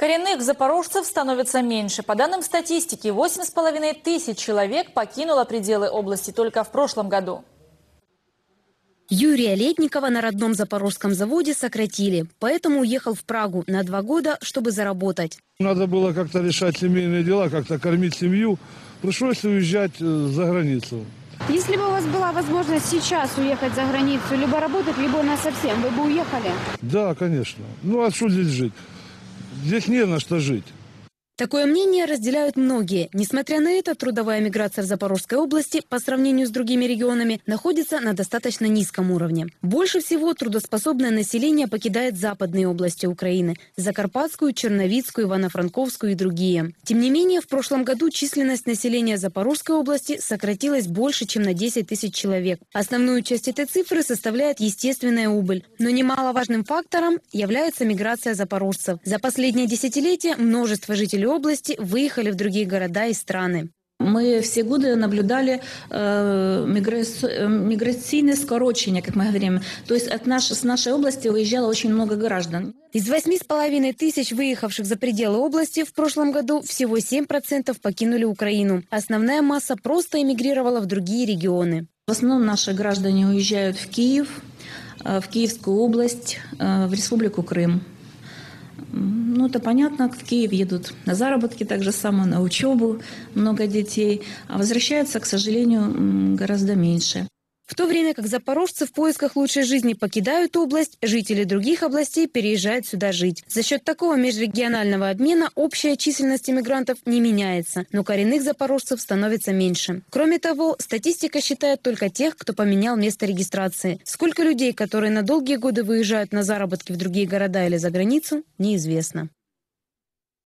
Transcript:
Коренных запорожцев становится меньше. По данным статистики, 8,5 тысяч человек покинуло пределы области только в прошлом году. Юрия Летникова на родном запорожском заводе сократили, поэтому уехал в Прагу на два года, чтобы заработать. Надо было как-то решать семейные дела, как-то кормить семью. Пришлось уезжать э, за границу. Если бы у вас была возможность сейчас уехать за границу, либо работать, либо на совсем, вы бы уехали? Да, конечно. Ну а что здесь жить? Здесь не на что жить. Такое мнение разделяют многие. Несмотря на это, трудовая миграция в Запорожской области по сравнению с другими регионами находится на достаточно низком уровне. Больше всего трудоспособное население покидает западные области Украины – Закарпатскую, Черновицкую, Ивано-Франковскую и другие. Тем не менее, в прошлом году численность населения Запорожской области сократилась больше, чем на 10 тысяч человек. Основную часть этой цифры составляет естественная убыль. Но немаловажным фактором является миграция запорожцев. За последние десятилетия множество жителей области выехали в другие города и страны. Мы все годы наблюдали э, мигра- миграционное скорочение, как мы говорим. То есть от наш, с нашей области уезжало очень много граждан. Из восьми с половиной тысяч выехавших за пределы области в прошлом году всего 7% покинули Украину. Основная масса просто эмигрировала в другие регионы. В основном наши граждане уезжают в Киев, э, в Киевскую область, э, в Республику Крым. Ну, это понятно, Киев едут на заработки, так же само на учебу, много детей, а возвращаются, к сожалению, гораздо меньше. В то время как запорожцы в поисках лучшей жизни покидают область, жители других областей переезжают сюда жить. За счет такого межрегионального обмена общая численность иммигрантов не меняется, но коренных запорожцев становится меньше. Кроме того, статистика считает только тех, кто поменял место регистрации. Сколько людей, которые на долгие годы выезжают на заработки в другие города или за границу, неизвестно.